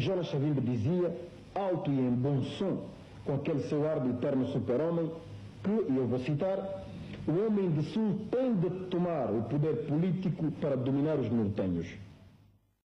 Jonas Chavindo dizia, alto e em bom som, com aquele seu ar de eterno super-homem, que, e eu vou citar, o homem de Sul tem de tomar o poder político para dominar os nortenhos.